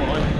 Come on.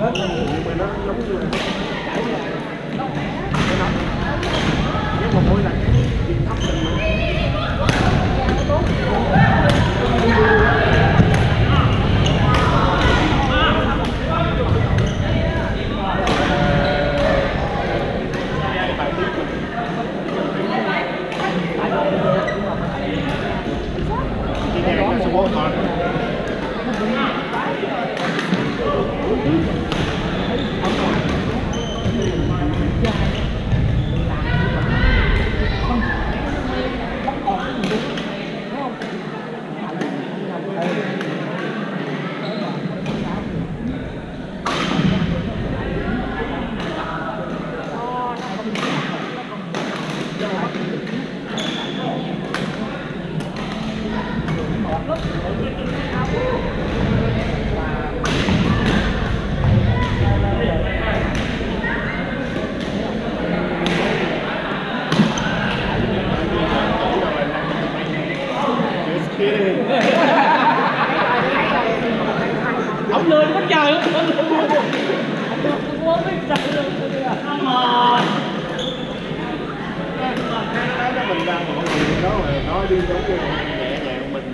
nhưng mà nó giống như là nó ra cái nó nếu mà mỗi Yeah. Đó mình đang mọi người đó mà nói đi giống như nhẹ nhàng mình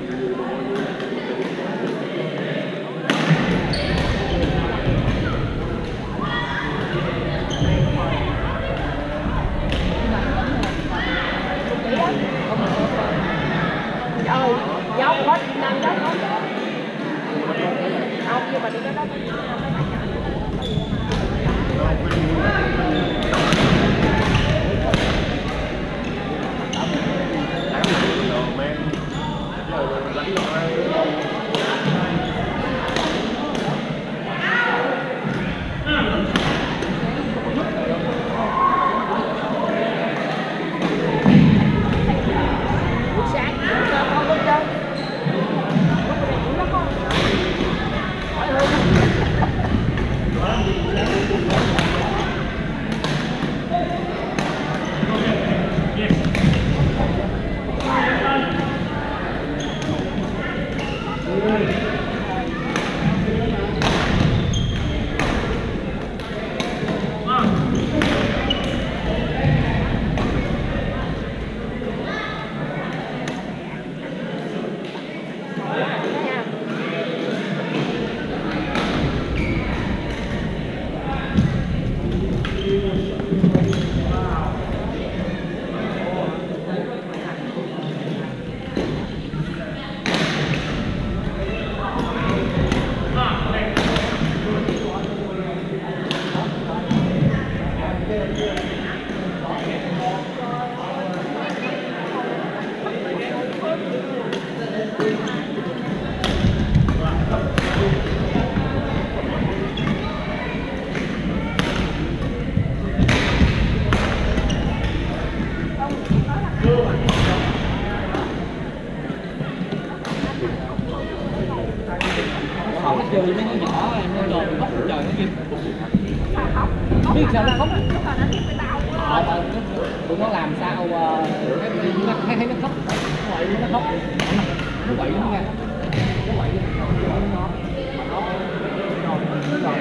Trời, dấu hết năm đó hết. Không, nhưng mà đi cái đó Yeah. Họ tụi nó làm sao ờ, cái cái- nó thấy thấy nó khóc nó quậy nó khóc nó quậy nó nghe nó quậy nó nó nó nó nó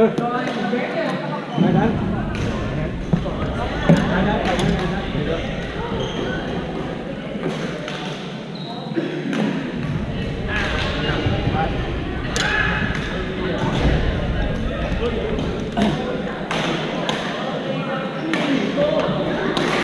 Sir?